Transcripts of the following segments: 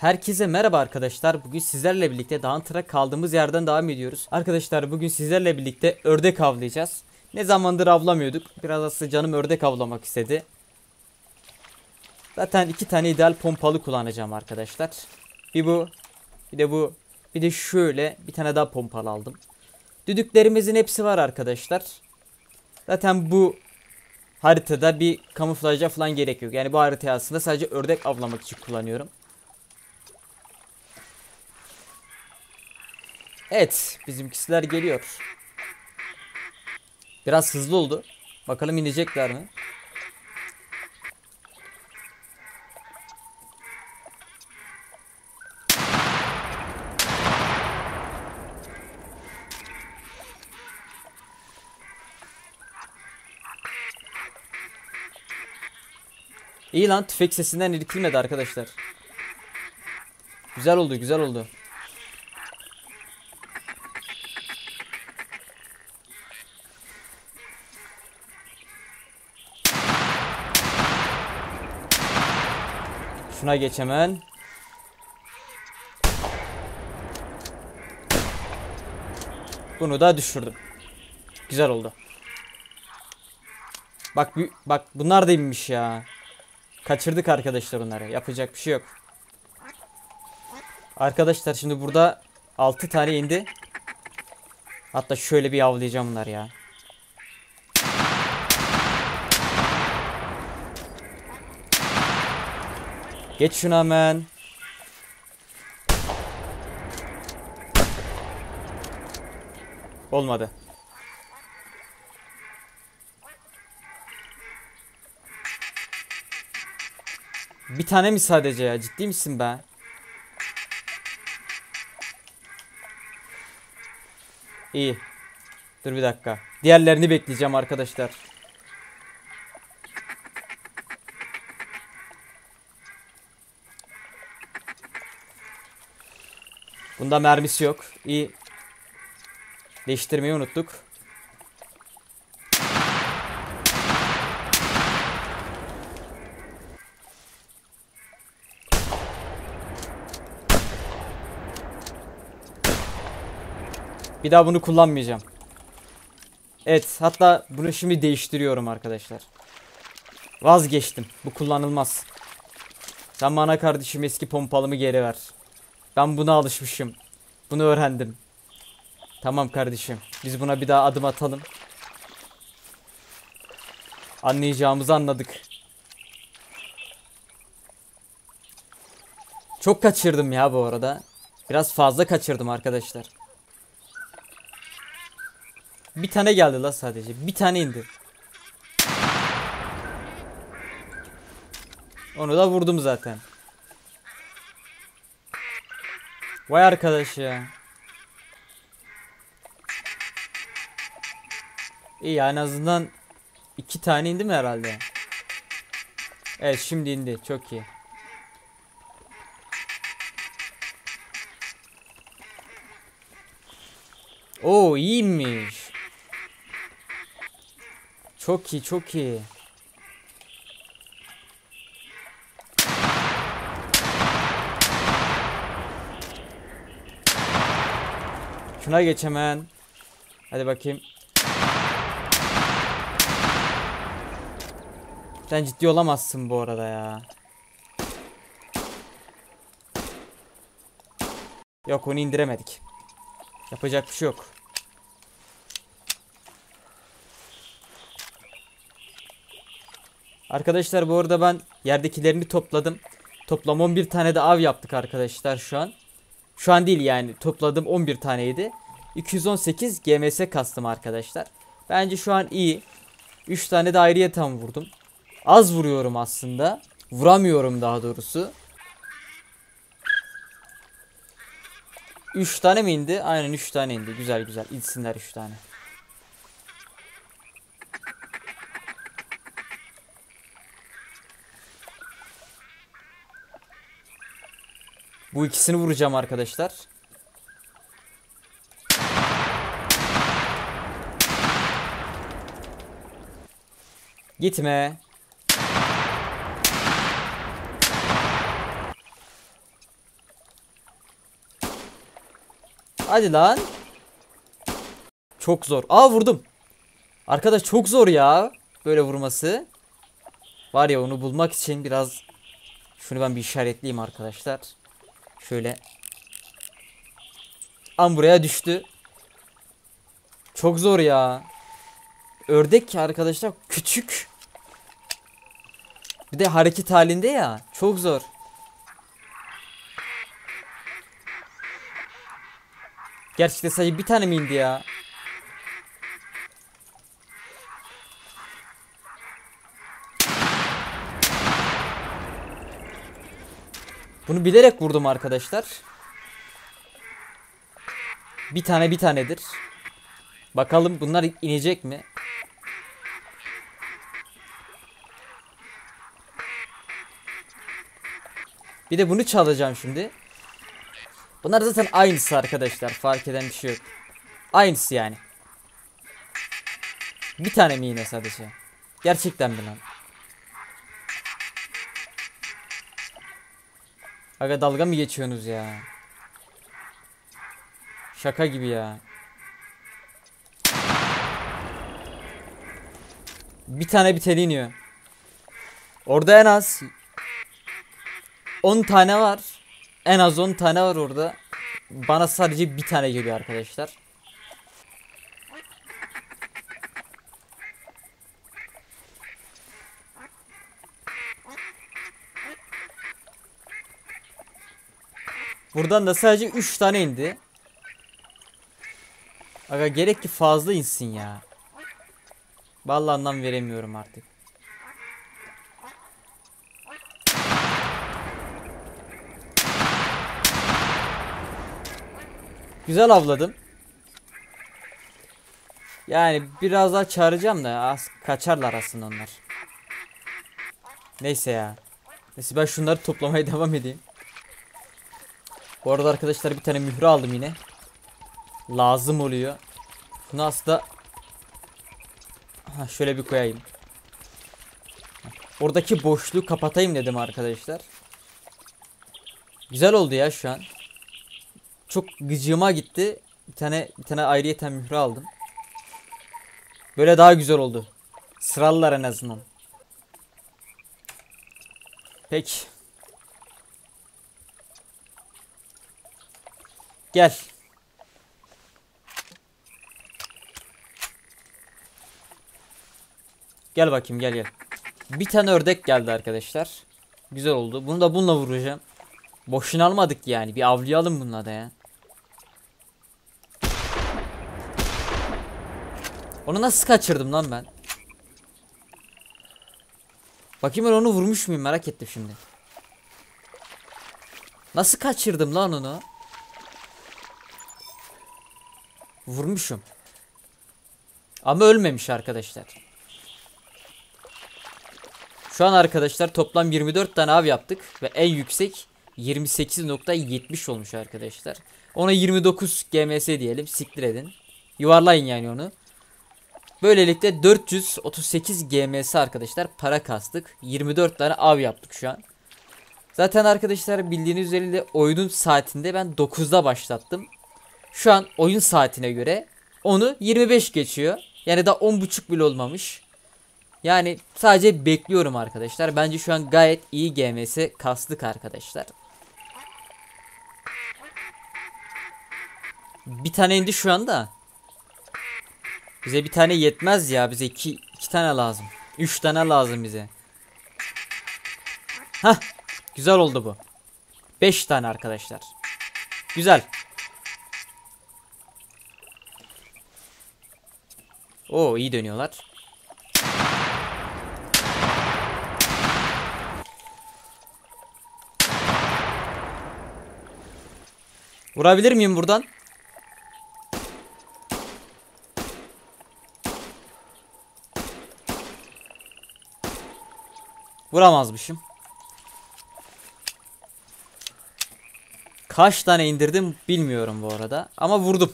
Herkese merhaba arkadaşlar. Bugün sizlerle birlikte dağın tıra kaldığımız yerden devam ediyoruz. Arkadaşlar bugün sizlerle birlikte ördek avlayacağız. Ne zamandır avlamıyorduk. Biraz aslında canım ördek avlamak istedi. Zaten iki tane ideal pompalı kullanacağım arkadaşlar. Bir bu. Bir de bu. Bir de şöyle bir tane daha pompalı aldım. Düdüklerimizin hepsi var arkadaşlar. Zaten bu haritada bir kamuflaja falan gerek yok. Yani bu haritayı aslında sadece ördek avlamak için kullanıyorum. Evet bizimkisiler geliyor. Biraz hızlı oldu. Bakalım inecekler mi? İyi lan tüfek sesinden irkilmedi arkadaşlar. Güzel oldu güzel oldu. Şuna geç hemen. Bunu da düşürdüm. Güzel oldu. Bak bak bunlar da inmiş ya. Kaçırdık arkadaşlar onları. Yapacak bir şey yok. Arkadaşlar şimdi burada 6 tane indi. Hatta şöyle bir avlayacağım bunlar ya. Geç şunu hemen. Olmadı. Bir tane mi sadece ya? Ciddi misin be? İyi. Dur bir dakika. Diğerlerini bekleyeceğim arkadaşlar. Bunda mermisi yok. İyi. Değiştirmeyi unuttuk. Bir daha bunu kullanmayacağım. Evet hatta bunu şimdi değiştiriyorum arkadaşlar. Vazgeçtim. Bu kullanılmaz. Sen bana kardeşim eski pompalımı geri ver. Ben buna alışmışım. Bunu öğrendim. Tamam kardeşim. Biz buna bir daha adım atalım. Anlayacağımızı anladık. Çok kaçırdım ya bu arada. Biraz fazla kaçırdım arkadaşlar. Bir tane geldi la sadece. Bir tane indi. Onu da vurdum zaten. Vay arkadaş ya. İyi en azından iki tane indi mi herhalde? Evet şimdi indi. Çok iyi. Oo iyiymiş. Çok iyi çok iyi. Şuna geç hemen. Hadi bakayım. Sen ciddi olamazsın bu arada ya. Yok onu indiremedik. Yapacak bir şey yok. Arkadaşlar bu arada ben yerdekilerini topladım. Toplam 11 tane de av yaptık arkadaşlar şu an. Şu an değil yani topladım 11 taneydi. 218 GMS kastım arkadaşlar. Bence şu an iyi. 3 tane de ayrıyeten vurdum. Az vuruyorum aslında. Vuramıyorum daha doğrusu. 3 tane mi indi? Aynen 3 tane indi. Güzel güzel. İnsinler 3 tane. Bu ikisini vuracağım arkadaşlar. Gitme. Hadi lan. Çok zor. Aa vurdum. Arkadaş çok zor ya. Böyle vurması. Var ya onu bulmak için biraz şunu ben bir işaretleyeyim arkadaşlar. Şöyle. An buraya düştü. Çok zor ya. Ördek arkadaşlar küçük. Bir de hareket halinde ya. Çok zor. Gerçekten sadece bir tane mi indi ya? Bunu bilerek vurdum arkadaşlar. Bir tane bir tanedir. Bakalım bunlar inecek mi? Bir de bunu çalacağım şimdi. Bunlar zaten aynısı arkadaşlar. Fark eden bir şey yok. Aynısı yani. Bir tane mi yine sadece? Gerçekten mi lan? Aga dalga mı geçiyorsunuz ya? Şaka gibi ya. Bir tane bir teli iniyor. Orada en az 10 tane var. En az 10 tane var orada. Bana sadece bir tane geliyor arkadaşlar. Buradan da sadece 3 tane indi. Aga gerek ki fazla insin ya. Vallahi anlam veremiyorum artık. Güzel avladım. Yani biraz daha çağıracağım da az kaçarlar aslında onlar. Neyse ya. Neyse ben şunları toplamaya devam edeyim. Bu arada arkadaşlar bir tane mühür aldım yine. Lazım oluyor. Bunu aslında ha, şöyle bir koyayım. Oradaki boşluğu kapatayım dedim arkadaşlar. Güzel oldu ya şu an. Çok gıcığıma gitti. Bir tane bir tane ayrıyeten mühür aldım. Böyle daha güzel oldu. Sıralılar en azından. Peki. Gel. Gel bakayım gel gel. Bir tane ördek geldi arkadaşlar. Güzel oldu. Bunu da bununla vuracağım. Boşuna almadık yani. Bir avlayalım bununla da ya. Onu nasıl kaçırdım lan ben? Bakayım ben onu vurmuş muyum merak ettim şimdi. Nasıl kaçırdım lan onu? Vurmuşum. Ama ölmemiş arkadaşlar. Şu an arkadaşlar toplam 24 tane av yaptık ve en yüksek 28.70 olmuş arkadaşlar. Ona 29 GMS diyelim. Siktir edin. Yuvarlayın yani onu. Böylelikle 438 GMS arkadaşlar para kastık. 24 tane av yaptık şu an. Zaten arkadaşlar bildiğiniz üzere oyunun saatinde ben 9'da başlattım. Şu an oyun saatine göre onu 25 geçiyor. Yani da 10.5 bile olmamış. Yani sadece bekliyorum arkadaşlar. Bence şu an gayet iyi GMS kastık arkadaşlar. Bir tane indi şu anda. Bize bir tane yetmez ya. Bize iki, iki tane lazım. Üç tane lazım bize. Hah. Güzel oldu bu. Beş tane arkadaşlar. Güzel. Oo iyi dönüyorlar. Vurabilir miyim buradan? Vuramazmışım. Kaç tane indirdim bilmiyorum bu arada. Ama vurdum.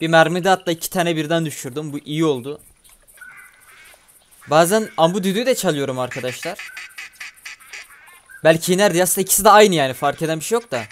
Bir mermide hatta iki tane birden düşürdüm. Bu iyi oldu. Bazen ambu düdüğü de çalıyorum arkadaşlar. Belki nerede aslında ikisi de aynı yani fark eden bir şey yok da.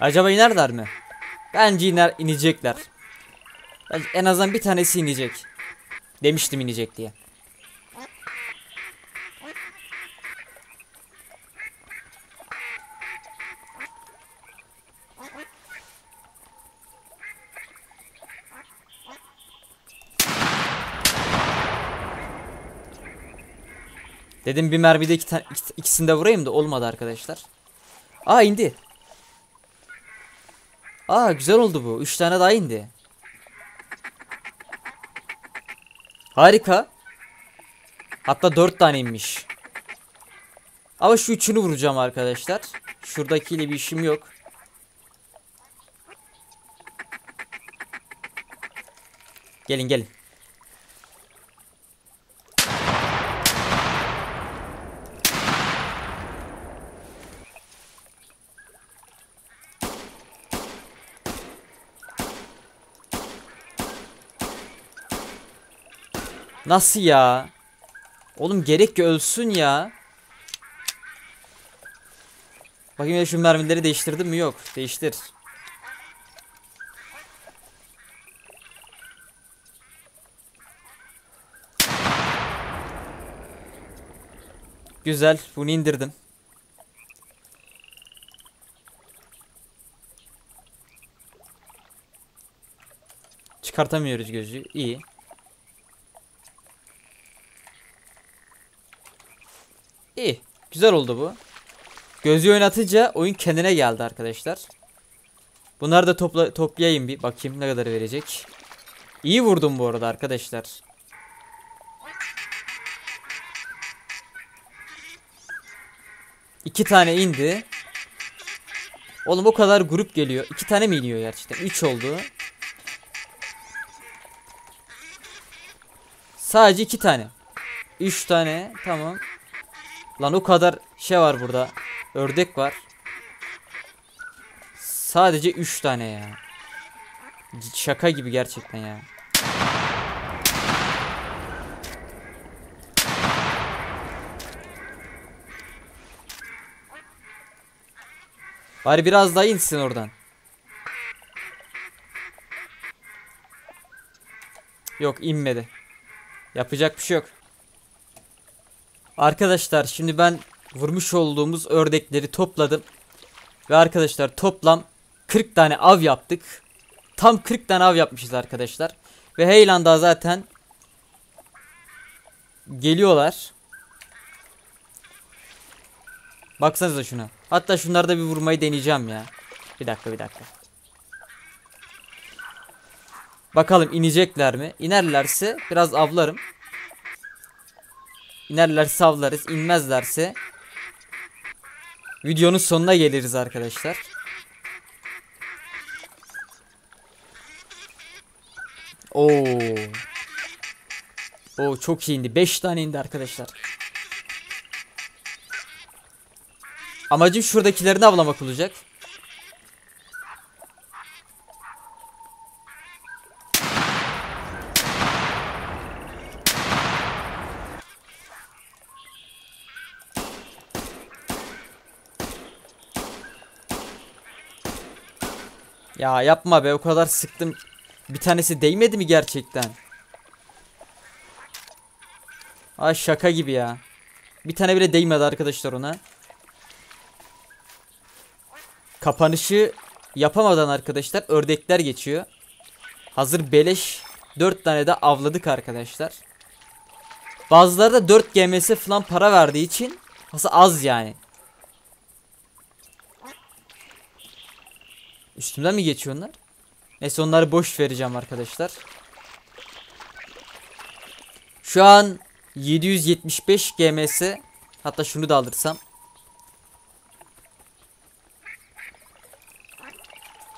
Acaba inerler mi? Bence iner, inecekler. Bence en azından bir tanesi inecek. Demiştim inecek diye. Dedim bir mermide iki ikisini de vurayım da olmadı arkadaşlar. Aa indi. Aa güzel oldu bu. Üç tane daha indi. Harika. Hatta dört tane inmiş. Ama şu üçünü vuracağım arkadaşlar. Şuradakiyle bir işim yok. Gelin gelin. Nasıl ya? Oğlum gerek ölsün ya. Bakayım ya şu mermileri değiştirdim mi? Yok. Değiştir. Güzel. Bunu indirdim. Çıkartamıyoruz gözü. İyi. İyi. Güzel oldu bu. Gözü oynatınca oyun kendine geldi arkadaşlar. Bunları da topla toplayayım bir bakayım ne kadar verecek. İyi vurdum bu arada arkadaşlar. İki tane indi. Oğlum o kadar grup geliyor. İki tane mi iniyor gerçekten? Üç oldu. Sadece iki tane. Üç tane. Tamam. Lan o kadar şey var burada. Ördek var. Sadece 3 tane ya. Şaka gibi gerçekten ya. Bari biraz daha insin oradan. Yok inmedi. Yapacak bir şey yok. Arkadaşlar şimdi ben vurmuş olduğumuz ördekleri topladım. Ve arkadaşlar toplam 40 tane av yaptık. Tam 40 tane av yapmışız arkadaşlar. Ve Heyland'a zaten geliyorlar. Baksanıza şuna. Hatta şunları da bir vurmayı deneyeceğim ya. Bir dakika bir dakika. Bakalım inecekler mi? İnerlerse biraz avlarım. İnerlerse avlarız. İnmezlerse videonun sonuna geliriz arkadaşlar. Oo. Oo çok iyi indi. 5 tane indi arkadaşlar. Amacım şuradakilerini avlamak olacak. Ya yapma be o kadar sıktım. Bir tanesi değmedi mi gerçekten? Ay şaka gibi ya. Bir tane bile değmedi arkadaşlar ona. Kapanışı yapamadan arkadaşlar ördekler geçiyor. Hazır beleş 4 tane de avladık arkadaşlar. Bazıları da 4 GMS falan para verdiği için aslında az yani. Üstümden mi geçiyor onlar? Neyse onları boş vereceğim arkadaşlar. Şu an 775 GMS hatta şunu da alırsam.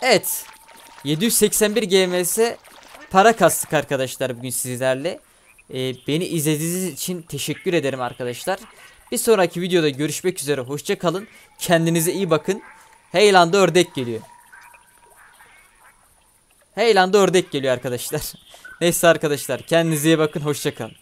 Evet. 781 GMS para kastık arkadaşlar bugün sizlerle. Ee, beni izlediğiniz için teşekkür ederim arkadaşlar. Bir sonraki videoda görüşmek üzere. Hoşça kalın. Kendinize iyi bakın. Heylanda ördek geliyor. Heylanda ördek geliyor arkadaşlar. Neyse arkadaşlar kendinize iyi bakın. Hoşça kalın.